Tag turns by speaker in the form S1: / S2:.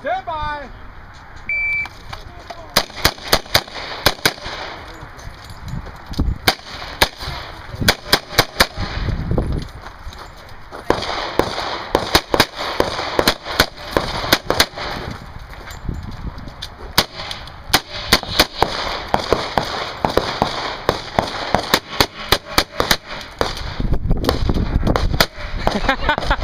S1: Stand by. Ha ha ha!